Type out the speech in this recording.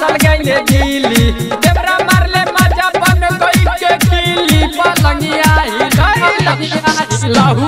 चल गई गीली मारले मज़ा बन कोई के गीली पलंगिया ही लहू